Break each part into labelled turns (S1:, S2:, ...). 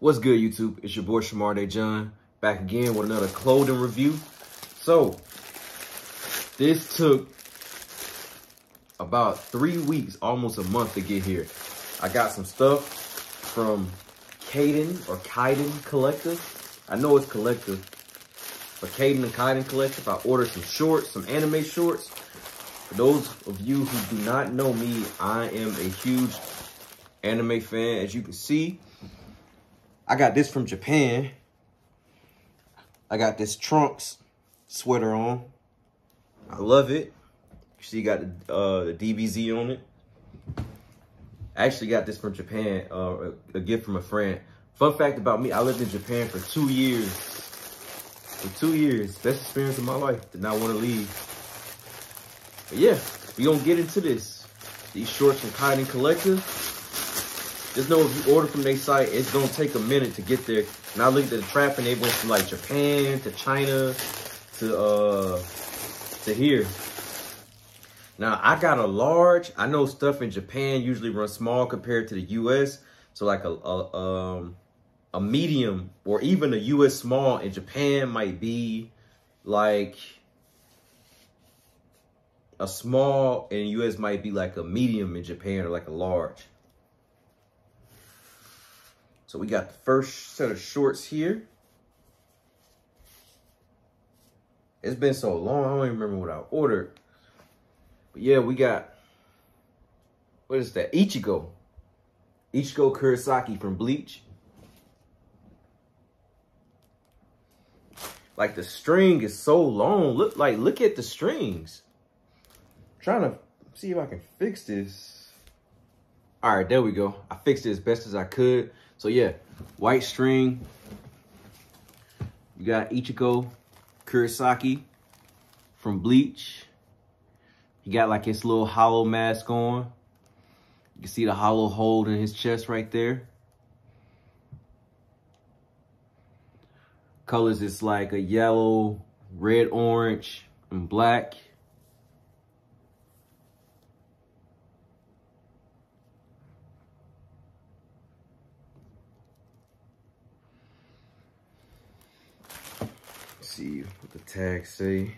S1: What's good, YouTube? It's your boy Shamar DiJohn back again with another clothing review. So, this took about three weeks, almost a month to get here. I got some stuff from Caden or Kaidan Collective. I know it's Collective, but Caden and Kaidan Collective. I ordered some shorts, some anime shorts. For those of you who do not know me, I am a huge anime fan, as you can see. I got this from Japan. I got this Trunks sweater on. I love it. You see, got the, uh, the DBZ on it. I actually got this from Japan, uh, a gift from a friend. Fun fact about me, I lived in Japan for two years. For two years, best experience of my life. Did not want to leave. But yeah, we gonna get into this. These shorts from Kaidan Collective. Just know if you order from their site, it's gonna take a minute to get there. And I looked at the traffic, they went from like Japan to China to uh to here. Now I got a large. I know stuff in Japan usually runs small compared to the US. So like a, a um a medium or even a US small in Japan might be like a small in US might be like a medium in Japan or like a large. So we got the first set of shorts here. It's been so long, I don't even remember what I ordered. But yeah, we got, what is that? Ichigo. Ichigo Kurosaki from Bleach. Like the string is so long. Look, like, look at the strings. I'm trying to see if I can fix this. All right, there we go. I fixed it as best as I could. So yeah, white string. You got Ichigo Kurosaki from Bleach. He got like his little hollow mask on. You can see the hollow hole in his chest right there. Colors is like a yellow, red, orange, and black. See what the tag say.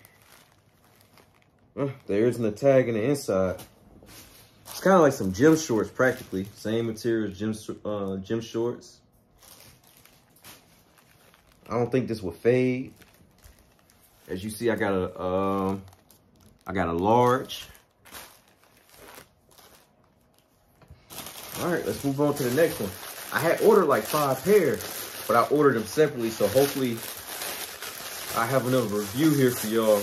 S1: There isn't a tag in the inside. It's kind of like some gym shorts, practically. Same material as gym, uh, gym shorts. I don't think this will fade. As you see, I got a, uh, I got a large. All right, let's move on to the next one. I had ordered like five pairs, but I ordered them separately, so hopefully I have another review here for y'all.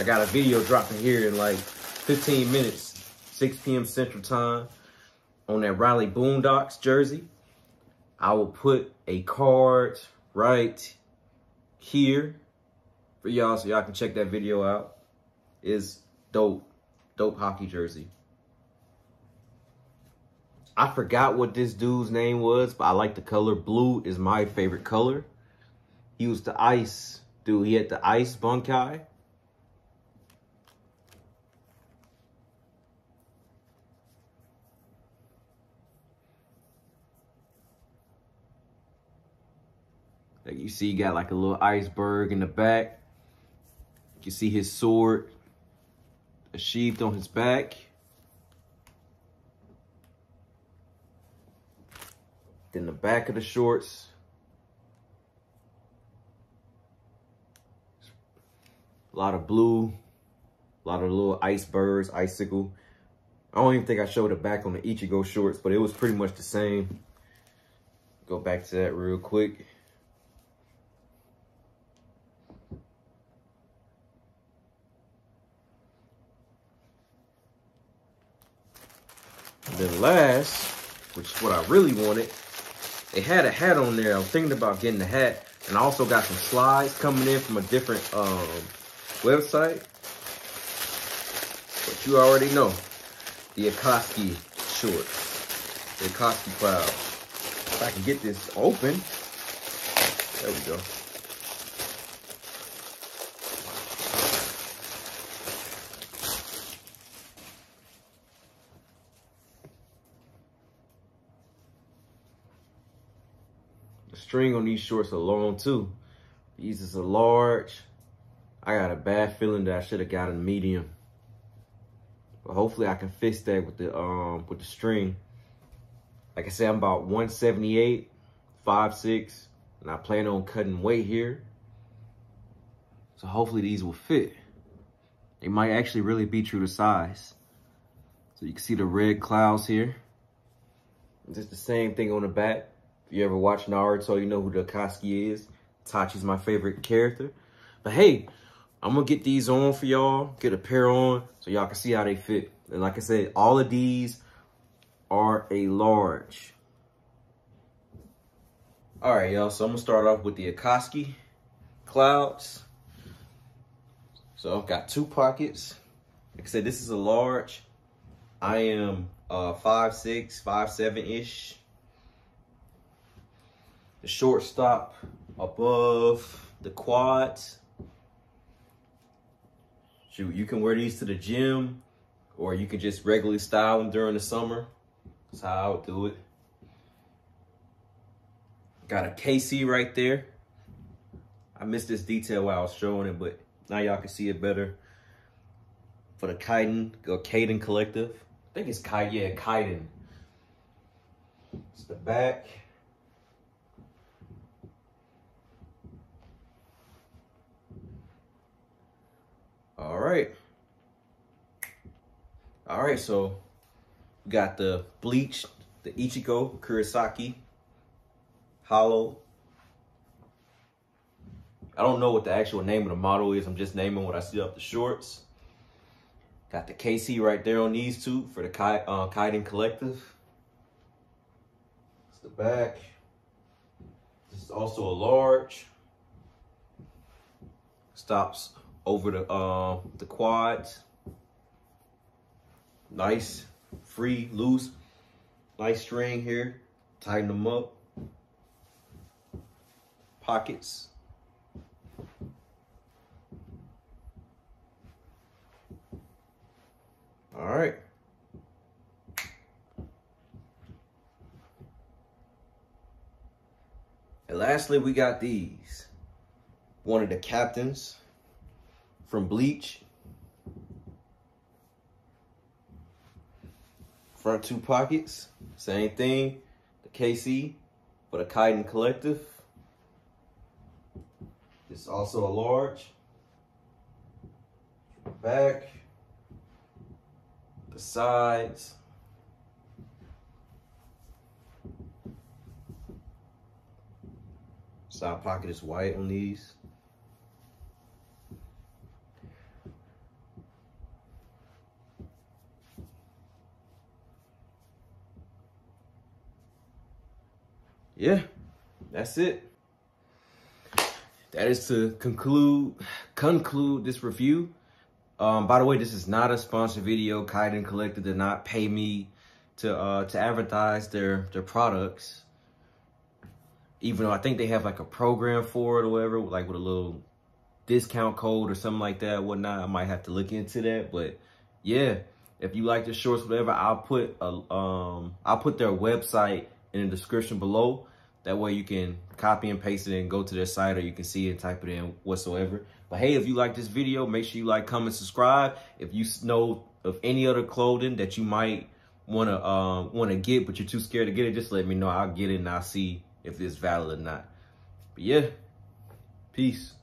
S1: I got a video dropping here in like 15 minutes, 6 p.m. Central Time on that Riley Boondocks jersey. I will put a card right here for y'all so y'all can check that video out. Is dope, dope hockey jersey. I forgot what this dude's name was, but I like the color. Blue is my favorite color. He was the ice dude. He had the ice Bankai. Like you see, he got like a little iceberg in the back. You see his sword sheathed on his back. Then the back of the shorts. A lot of blue, a lot of little icebergs, icicle. I don't even think I showed it back on the Ichigo shorts, but it was pretty much the same. Go back to that real quick. And then last, which is what I really wanted, they had a hat on there. I was thinking about getting the hat. And I also got some slides coming in from a different um, website. But you already know. The Akatsuki shorts. The Akatsuki cloud. If I can get this open. There we go. String on these shorts are long too. These is a large. I got a bad feeling that I should have got a medium. But hopefully I can fix that with the um with the string. Like I said, I'm about 178, 5'6", and I plan on cutting weight here. So hopefully these will fit. They might actually really be true to size. So you can see the red clouds here. Just the same thing on the back. You ever watch Naruto, you know who the Akatsuki is. Itachi's my favorite character. But hey, I'm gonna get these on for y'all, get a pair on so y'all can see how they fit. And like I said, all of these are a large. All right, y'all, so I'm gonna start off with the Akatsuki clouds. So I've got two pockets. Like I said, this is a large. I am uh, 5'6", 5'7"-ish. The shortstop above the quads. Shoot, you can wear these to the gym or you can just regularly style them during the summer. That's how I would do it. Got a KC right there. I missed this detail while I was showing it, but now y'all can see it better. For the Kaidan, or Kaidan Collective. I think it's Kaidan, yeah, Kaidan. It's the back. All right. All right, so we got the bleach, the Ichigo Kurosaki hollow. I don't know what the actual name of the model is. I'm just naming what I see up the shorts. Got the KC right there on these two for the Kai, uh, Kaidan Collective. It's the back. This is also a large. Stops over the uh, the quads. Nice, free, loose, nice string here. Tighten them up. Pockets. All right. And lastly, we got these. One of the captains from Bleach. Front two pockets, same thing. The KC for the Kaidan Collective. It's also a large. Back. The sides. Side pocket is white on these. Yeah, that's it. That is to conclude conclude this review. Um, by the way, this is not a sponsored video. Kaidan Collective did not pay me to uh, to advertise their their products. Even though I think they have like a program for it or whatever, like with a little discount code or something like that, whatnot. I might have to look into that. But yeah, if you like the shorts, whatever, I'll put a um I'll put their website in the description below. That way you can copy and paste it and go to their site or you can see it and type it in whatsoever. But hey, if you like this video, make sure you like, comment, subscribe. If you know of any other clothing that you might want to uh, want to get, but you're too scared to get it, just let me know. I'll get it and I'll see if it's valid or not. But yeah, peace.